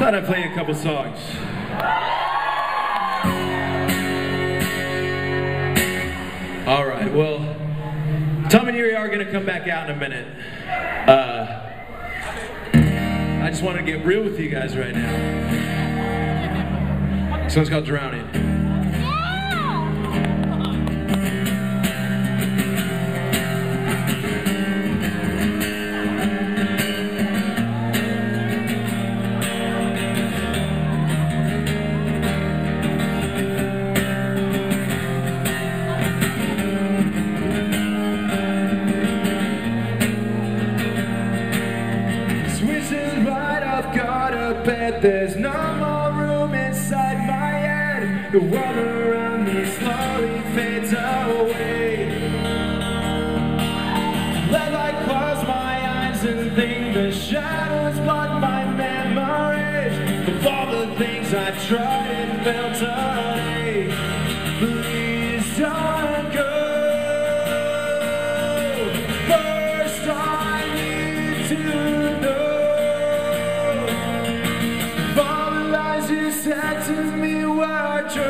Thought I'd play a couple songs. All right, well, Tom and Yuri are going to come back out in a minute. Uh, I just want to get real with you guys right now. This one's called Drowning. The world around me slowly fades away. Let I close my eyes and think the shadows block my memories of all the things I tried and failed today. Please don't go. First, I need to know all the lies you said to me were true,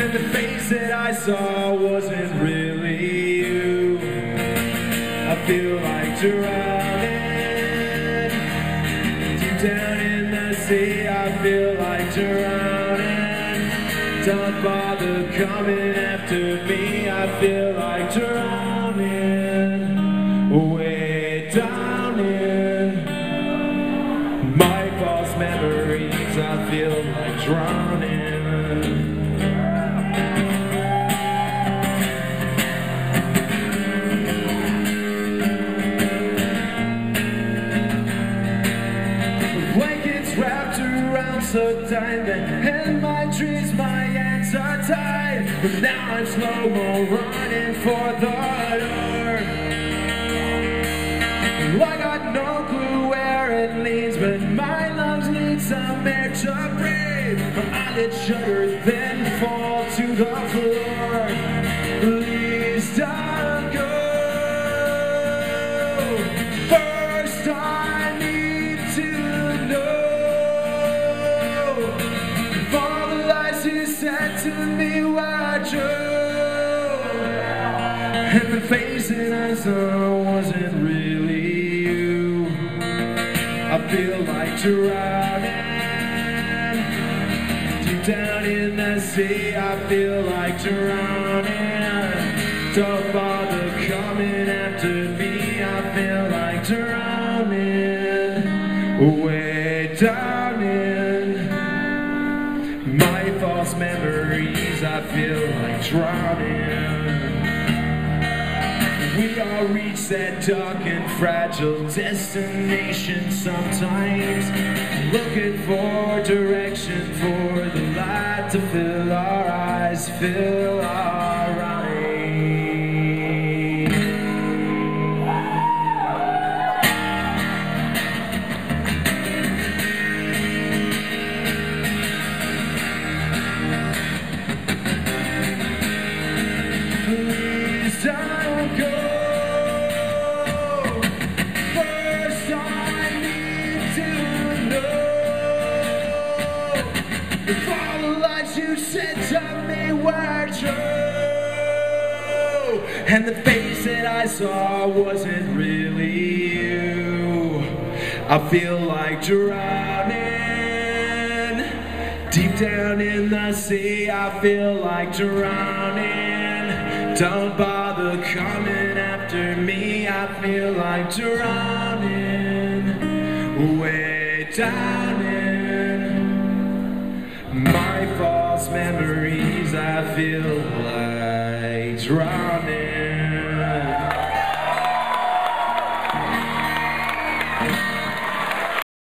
and the face that I saw wasn't really you. I feel like drowning deep down in the sea. I feel like drowning. Don't bother coming after me. I feel like drowning memories. I feel like drowning. Blankets wrapped around so tight in my dreams my hands are tied. But now I'm slow mo running for the door. Eyelids shudder, then fall to the floor. Please don't go. First, I need to know if all the lies you said to me were true, and the face that I saw wasn't really you. I feel like deep down in the sea. I feel like drowning. Don't bother coming after me. I feel like drowning way down in my false memories. I feel like drowning. We all reach that dark and fragile destination sometimes. Looking for direction for the light to fill our eyes, fill our eyes. Please if all the lies you said to me were true, and the face that I saw wasn't really you. I feel like drowning. Deep down in the sea, I feel like drowning. Don't bother coming after me, I feel like drowning. Way down memories, I feel like drowning.